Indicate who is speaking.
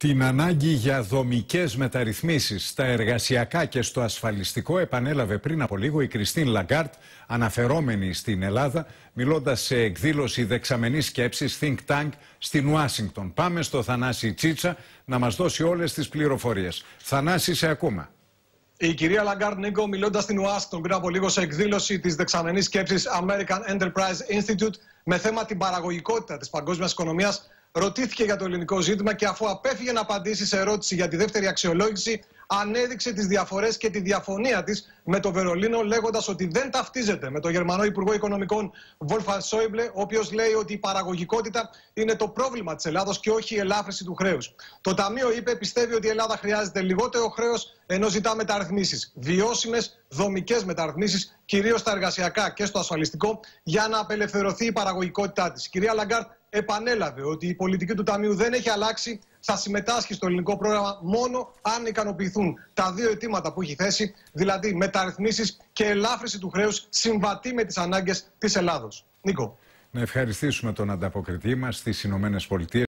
Speaker 1: Την ανάγκη για δομικές μεταρρυθμίσεις στα εργασιακά και στο ασφαλιστικό επανέλαβε πριν από λίγο η Κριστίν Λαγκάρντ, αναφερόμενη στην Ελλάδα, μιλώντας σε εκδήλωση δεξαμενής σκέψης Think Tank στην Ουάσιγκτον. Πάμε στο Θανάση Τσίτσα να μας δώσει όλες τις πληροφορίες. Θανάση, σε ακούμε.
Speaker 2: Η κυρία Λαγκάρντ Νίκο, μιλώντας στην Ουάσιγκτον πριν από λίγο σε εκδήλωση της δεξαμενής σκέψης American Enterprise Institute με θέμα την παραγωγικότητα της παγκόσμιας οικονομίας, ρωτήθηκε για το ελληνικό ζήτημα και αφού απέφυγε να απαντήσει σε ερώτηση για τη δεύτερη αξιολόγηση, ανέδειξε τις διαφορές και τη διαφωνία της με το Βερολίνο, λέγοντας ότι δεν ταυτίζεται με τον Γερμανό Υπουργό Οικονομικών Βόλφγκανγκ Σόιμπλε, ο οποίος λέει ότι η παραγωγικότητα είναι το πρόβλημα της Ελλάδος και όχι η ελάφρυνση του χρέους. Το Ταμείο είπε, πιστεύει ότι η Ελλάδα χρειάζεται λιγότερο χρέος, ενώ ζητά μεταρρυθμίσεις. Βιώσιμες, δομικές μεταρρυθμίσεις, κυρίως στα εργασιακά και στο ασφαλιστικό, για να απελευθερωθεί η παραγωγικότητά της. Κυρία Λαγκάρντ, επανέλαβε ότι η πολιτική του Ταμείου δεν έχει αλλάξει. Θα συμμετάσχει στο ελληνικό πρόγραμμα μόνο αν ικανοποιηθούν τα δύο αιτήματα που έχει θέσει, δηλαδή μεταρρυθμίσεις και ελάφρυνση του χρέους συμβατή με τις ανάγκες της Ελλάδος. Νίκο.
Speaker 1: Να ευχαριστήσουμε τον ανταποκριτή μας στι Ηνωμένες Πολιτείες.